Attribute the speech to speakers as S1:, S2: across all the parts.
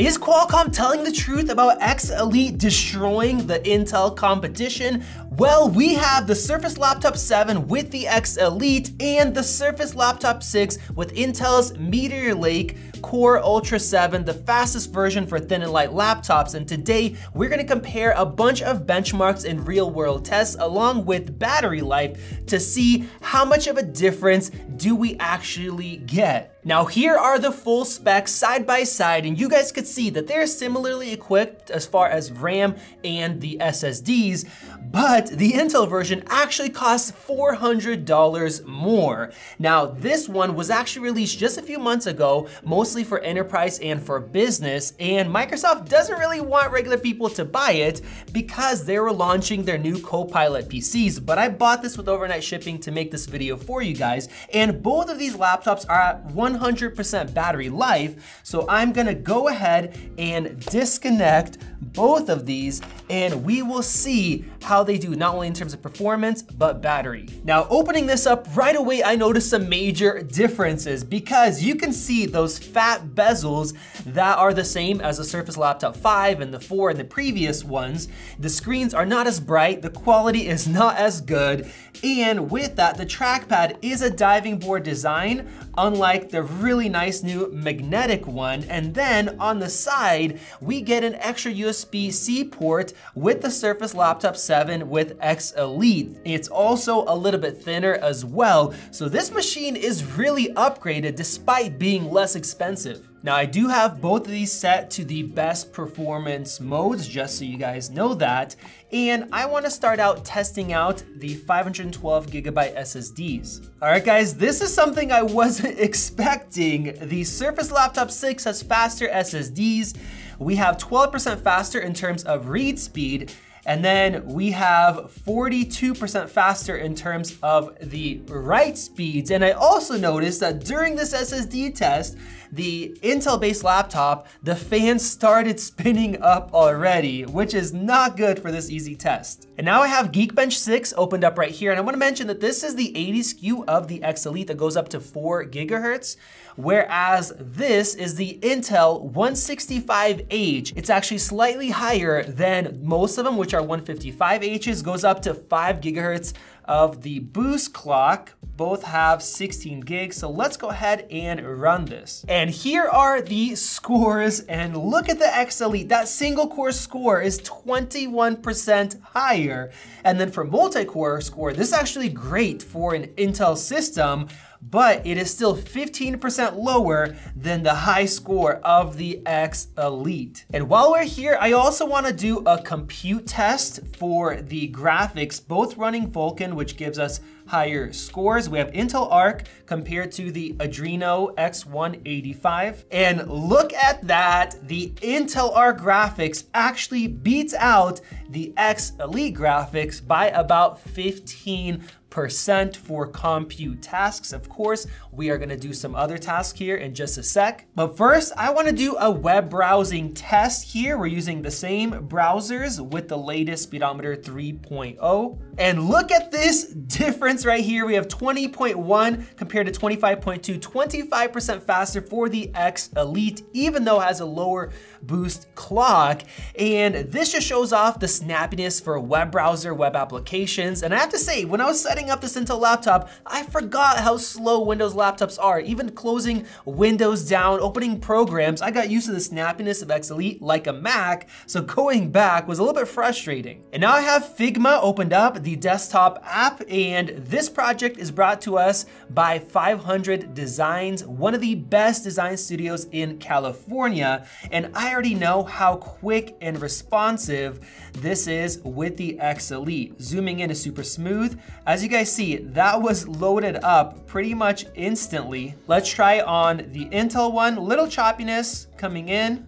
S1: Is Qualcomm telling the truth about X Elite destroying the Intel competition? Well, we have the Surface Laptop 7 with the X Elite and the Surface Laptop 6 with Intel's Meteor Lake Core Ultra 7, the fastest version for thin and light laptops. And today we're gonna compare a bunch of benchmarks and real world tests along with battery life to see how much of a difference do we actually get. Now here are the full specs side by side and you guys could see that they're similarly equipped as far as RAM and the SSDs, but the Intel version actually costs $400 more. Now this one was actually released just a few months ago, mostly for enterprise and for business, and Microsoft doesn't really want regular people to buy it because they were launching their new Copilot PCs, but I bought this with overnight shipping to make this video for you guys, and both of these laptops are at 100% battery life, so I'm gonna go ahead and disconnect both of these and we will see how they do, not only in terms of performance, but battery. Now, opening this up right away, I noticed some major differences because you can see those fat bezels that are the same as the Surface Laptop 5 and the 4 and the previous ones. The screens are not as bright, the quality is not as good, and with that, the trackpad is a diving board design, unlike the really nice new magnetic one. And then on the side, we get an extra USB-C port with the Surface Laptop 7 with X Elite. It's also a little bit thinner as well. So this machine is really upgraded despite being less expensive. Now I do have both of these set to the best performance modes, just so you guys know that. And I wanna start out testing out the 512 gigabyte SSDs. All right guys, this is something I wasn't expecting. The Surface Laptop 6 has faster SSDs. We have 12% faster in terms of read speed, and then we have 42% faster in terms of the write speeds. And I also noticed that during this SSD test, the Intel-based laptop, the fan started spinning up already, which is not good for this easy test. And now I have Geekbench 6 opened up right here, and I wanna mention that this is the 80 SKU of the X Elite that goes up to four gigahertz, whereas this is the Intel 165H. It's actually slightly higher than most of them, which are 155Hs, goes up to five gigahertz of the boost clock. Both have 16 gigs, so let's go ahead and run this. And here are the scores, and look at the X Elite. That single core score is 21% higher. And then for multi-core score, this is actually great for an Intel system, but it is still 15% lower than the high score of the X Elite. And while we're here, I also wanna do a compute test for the graphics, both running Vulkan, which gives us higher scores. We have Intel Arc compared to the Adreno X185. And look at that, the Intel Arc graphics actually beats out the X Elite graphics by about 15 percent for compute tasks. Of course, we are gonna do some other tasks here in just a sec. But first, I wanna do a web browsing test here. We're using the same browsers with the latest speedometer 3.0. And look at this difference right here. We have 20.1 compared to 25.2, 25% faster for the X Elite, even though it has a lower boost clock. And this just shows off the snappiness for web browser, web applications. And I have to say, when I was setting up this Intel laptop, I forgot how slow Windows laptops are. Even closing Windows down, opening programs, I got used to the snappiness of X Elite like a Mac, so going back was a little bit frustrating. And now I have Figma opened up, the desktop app, and this project is brought to us by 500 Designs, one of the best design studios in California. And I already know how quick and responsive this is with the X Elite. Zooming in is super smooth. As you guys see, that was loaded up pretty much instantly. Let's try on the Intel one, little choppiness coming in.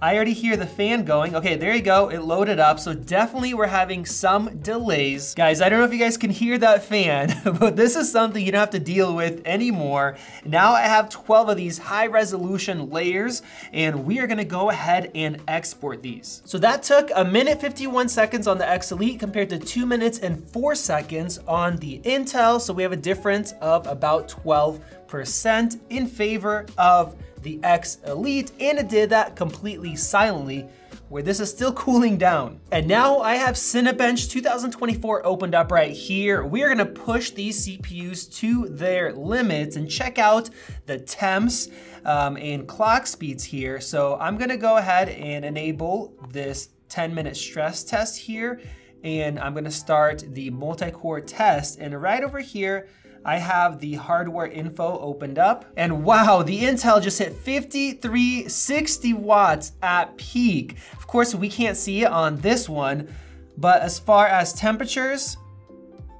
S1: I already hear the fan going. Okay, there you go, it loaded up. So definitely we're having some delays. Guys, I don't know if you guys can hear that fan, but this is something you don't have to deal with anymore. Now I have 12 of these high resolution layers and we are gonna go ahead and export these. So that took a minute 51 seconds on the X Elite compared to two minutes and four seconds on the Intel. So we have a difference of about 12% in favor of the X Elite, and it did that completely silently where this is still cooling down. And now I have Cinebench 2024 opened up right here. We are gonna push these CPUs to their limits and check out the temps um, and clock speeds here. So I'm gonna go ahead and enable this 10 minute stress test here. And I'm gonna start the multi-core test. And right over here, I have the hardware info opened up. And wow, the Intel just hit 5360 watts at peak. Of course, we can't see it on this one, but as far as temperatures,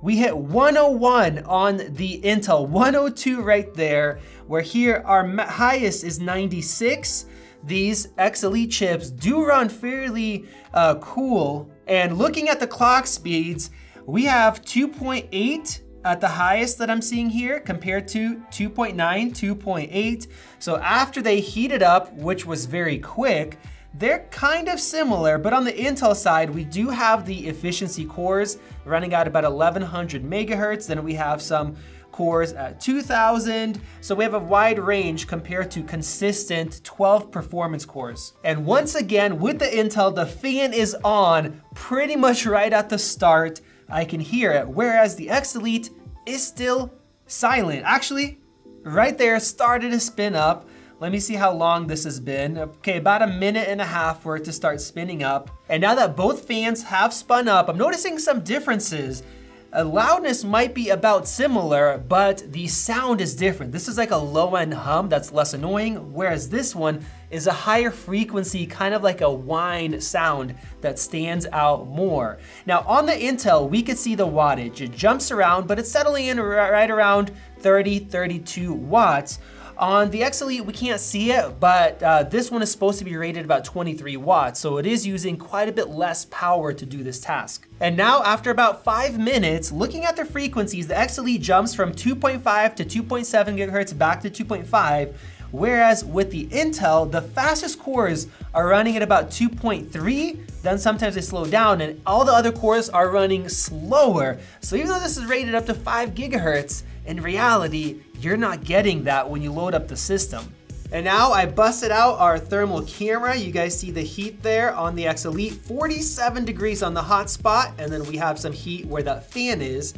S1: we hit 101 on the Intel, 102 right there, where here our highest is 96. These X Elite chips do run fairly uh, cool. And looking at the clock speeds, we have 2.8 at the highest that I'm seeing here compared to 2.9, 2.8. So after they heated up, which was very quick, they're kind of similar, but on the Intel side, we do have the efficiency cores running at about 1100 megahertz. Then we have some cores at 2000. So we have a wide range compared to consistent 12 performance cores. And once again, with the Intel, the fan is on pretty much right at the start. I can hear it, whereas the X Elite is still silent. Actually, right there started to spin up. Let me see how long this has been. Okay, about a minute and a half for it to start spinning up. And now that both fans have spun up, I'm noticing some differences. A loudness might be about similar, but the sound is different. This is like a low end hum that's less annoying, whereas this one is a higher frequency, kind of like a whine sound that stands out more. Now on the Intel, we could see the wattage. It jumps around, but it's settling in right around 30, 32 watts. On the X Elite, we can't see it, but uh, this one is supposed to be rated about 23 watts, so it is using quite a bit less power to do this task. And now, after about five minutes, looking at the frequencies, the X Elite jumps from 2.5 to 2.7 gigahertz back to 2.5, Whereas with the Intel, the fastest cores are running at about 2.3, then sometimes they slow down and all the other cores are running slower. So even though this is rated up to five gigahertz, in reality, you're not getting that when you load up the system. And now I busted out our thermal camera. You guys see the heat there on the X Elite, 47 degrees on the hot spot, and then we have some heat where that fan is.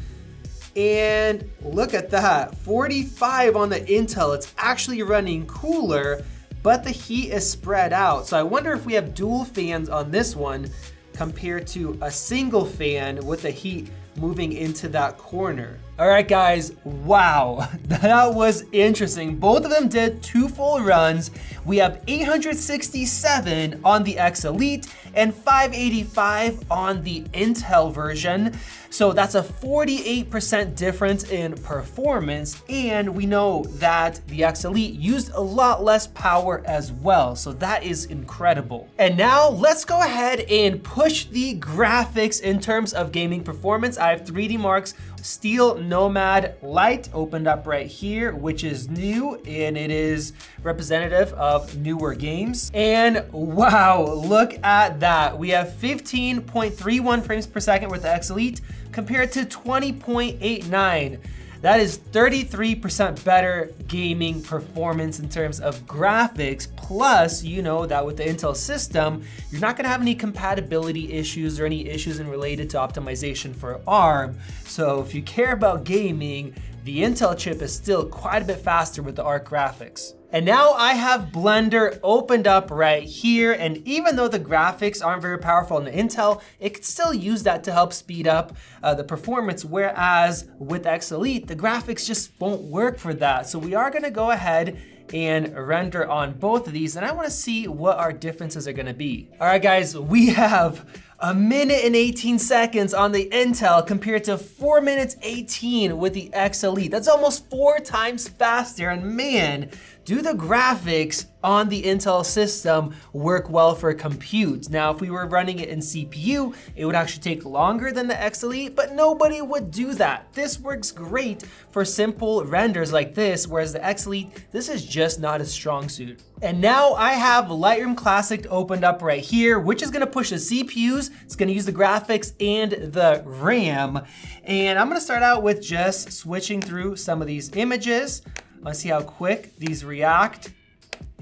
S1: And look at that, 45 on the Intel. It's actually running cooler, but the heat is spread out. So I wonder if we have dual fans on this one compared to a single fan with the heat moving into that corner. All right, guys, wow, that was interesting. Both of them did two full runs. We have 867 on the X Elite and 585 on the Intel version. So that's a 48% difference in performance. And we know that the X Elite used a lot less power as well. So that is incredible. And now let's go ahead and push the graphics in terms of gaming performance. I have 3DMark's Steel Nomad Light opened up right here, which is new and it is representative of newer games. And wow, look at that. We have 15.31 frames per second with the X Elite compared to 20.89. That is 33% better gaming performance in terms of graphics. Plus, you know that with the Intel system, you're not gonna have any compatibility issues or any issues in related to optimization for ARM. So if you care about gaming, the Intel chip is still quite a bit faster with the ARC graphics. And now I have Blender opened up right here. And even though the graphics aren't very powerful on the Intel, it can still use that to help speed up uh, the performance. Whereas with X Elite, the graphics just won't work for that. So we are gonna go ahead and render on both of these. And I wanna see what our differences are gonna be. All right, guys, we have a minute and 18 seconds on the Intel compared to 4 minutes 18 with the X Elite. That's almost four times faster, and man, do the graphics on the Intel system work well for compute? Now, if we were running it in CPU, it would actually take longer than the X Elite, but nobody would do that. This works great for simple renders like this, whereas the X Elite, this is just not a strong suit. And now I have Lightroom Classic opened up right here, which is gonna push the CPUs, it's gonna use the graphics and the RAM. And I'm gonna start out with just switching through some of these images. Let's see how quick these react.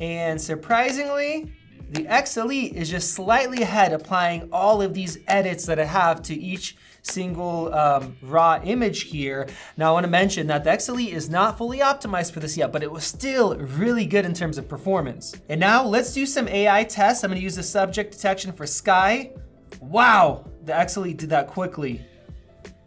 S1: And surprisingly, the X Elite is just slightly ahead, applying all of these edits that I have to each single um, raw image here. Now I wanna mention that the X Elite is not fully optimized for this yet, but it was still really good in terms of performance. And now let's do some AI tests. I'm gonna use the subject detection for sky. Wow, the X Elite did that quickly.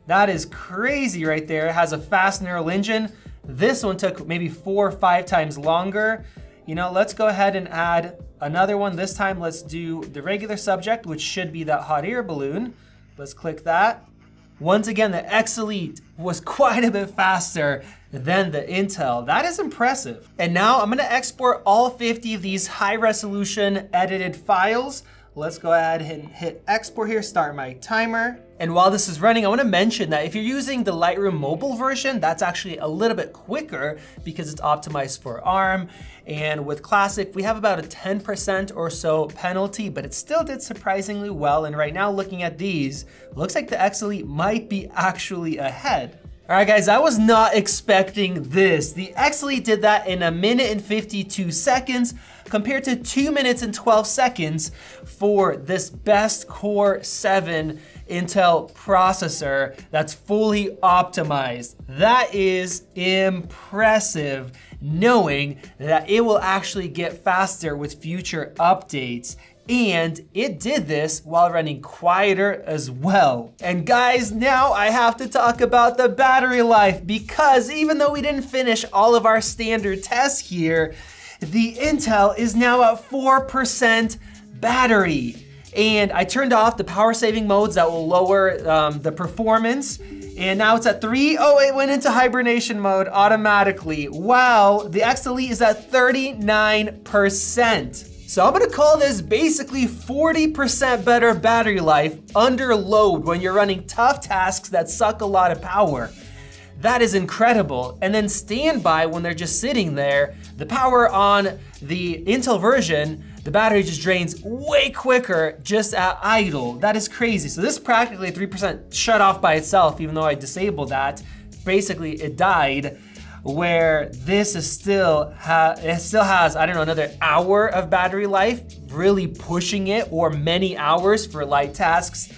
S1: That is crazy right there. It has a fast neural engine. This one took maybe four or five times longer. You know, let's go ahead and add another one. This time, let's do the regular subject, which should be that hot air balloon. Let's click that. Once again, the X Elite was quite a bit faster than the Intel. That is impressive. And now I'm gonna export all 50 of these high resolution edited files. Let's go ahead and hit export here, start my timer. And while this is running, I wanna mention that if you're using the Lightroom mobile version, that's actually a little bit quicker because it's optimized for ARM. And with Classic, we have about a 10% or so penalty, but it still did surprisingly well. And right now looking at these, looks like the X Elite might be actually ahead. All right, guys, I was not expecting this. The X Elite did that in a minute and 52 seconds compared to two minutes and 12 seconds for this best Core 7 Intel processor that's fully optimized. That is impressive knowing that it will actually get faster with future updates and it did this while running quieter as well. And guys, now I have to talk about the battery life because even though we didn't finish all of our standard tests here, the Intel is now at 4% battery. And I turned off the power saving modes that will lower um, the performance. And now it's at three. Oh, it went into hibernation mode automatically. Wow, the X Elite is at 39%. So I'm gonna call this basically 40% better battery life under load when you're running tough tasks that suck a lot of power. That is incredible. And then standby when they're just sitting there, the power on the Intel version, the battery just drains way quicker just at idle. That is crazy. So this is practically 3% shut off by itself, even though I disabled that. Basically, it died where this is still it still has I don't know another hour of battery life, really pushing it, or many hours for light tasks.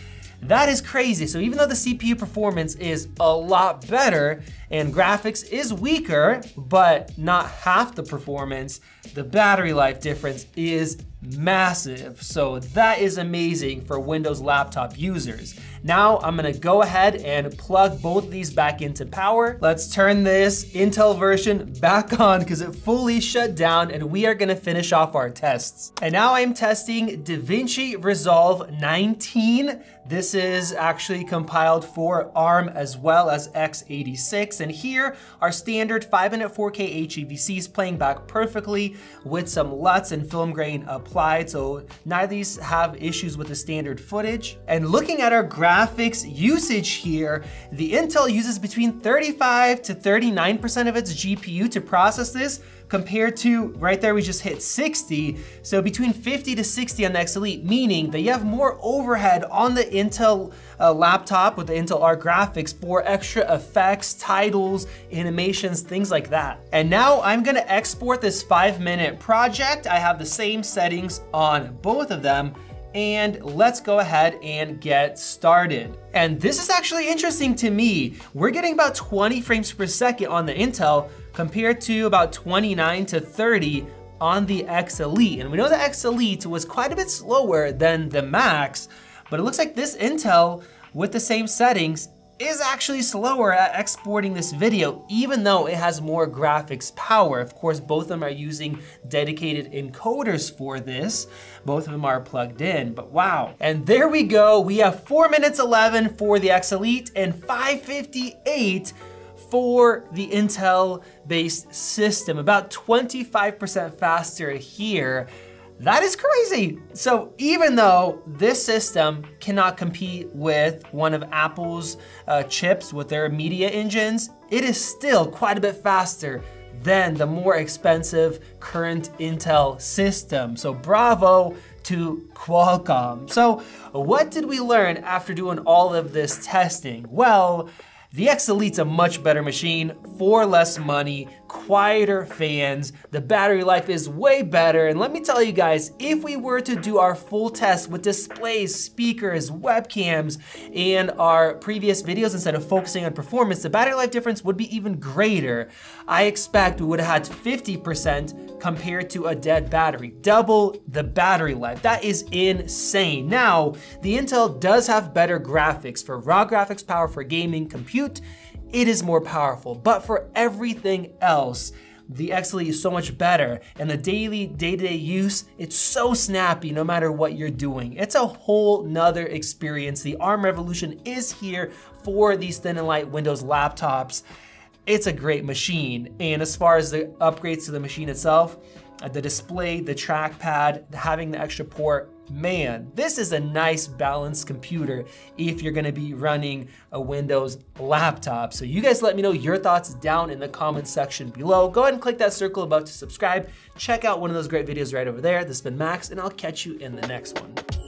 S1: That is crazy. So even though the CPU performance is a lot better and graphics is weaker, but not half the performance, the battery life difference is massive. So that is amazing for Windows laptop users. Now I'm gonna go ahead and plug both these back into power. Let's turn this Intel version back on because it fully shut down and we are gonna finish off our tests. And now I'm testing DaVinci Resolve 19. This is actually compiled for ARM as well as x86. And here our standard 5 minute 4K HEVC is playing back perfectly with some LUTs and film grain applied. So neither of these have issues with the standard footage. And looking at our graphics usage here, the Intel uses between 35 to 39% of its GPU to process this, compared to right there we just hit 60. So between 50 to 60 on the X Elite, meaning that you have more overhead on the Intel uh, laptop with the Intel Arc graphics for extra effects, titles, animations, things like that. And now I'm gonna export this five minute project. I have the same settings on both of them and let's go ahead and get started. And this is actually interesting to me. We're getting about 20 frames per second on the Intel compared to about 29 to 30 on the X Elite. And we know the X Elite was quite a bit slower than the Max, but it looks like this Intel with the same settings is actually slower at exporting this video, even though it has more graphics power. Of course, both of them are using dedicated encoders for this. Both of them are plugged in, but wow. And there we go. We have four minutes 11 for the X Elite and 558 for the Intel based system, about 25% faster here. That is crazy. So even though this system cannot compete with one of Apple's uh, chips with their media engines, it is still quite a bit faster than the more expensive current Intel system. So bravo to Qualcomm. So what did we learn after doing all of this testing? Well, the X Elite's a much better machine for less money, quieter fans. The battery life is way better. And let me tell you guys, if we were to do our full test with displays, speakers, webcams, and our previous videos instead of focusing on performance, the battery life difference would be even greater. I expect we would have had 50% compared to a dead battery, double the battery life. That is insane. Now, the Intel does have better graphics for raw graphics power for gaming, compute, it is more powerful. But for everything else, the X Elite is so much better. And the daily, day-to-day use, it's so snappy no matter what you're doing. It's a whole nother experience. The ARM revolution is here for these thin and light Windows laptops. It's a great machine. And as far as the upgrades to the machine itself, uh, the display, the trackpad, having the extra port, man, this is a nice balanced computer if you're gonna be running a Windows laptop. So you guys let me know your thoughts down in the comments section below. Go ahead and click that circle above to subscribe. Check out one of those great videos right over there. This has been Max, and I'll catch you in the next one.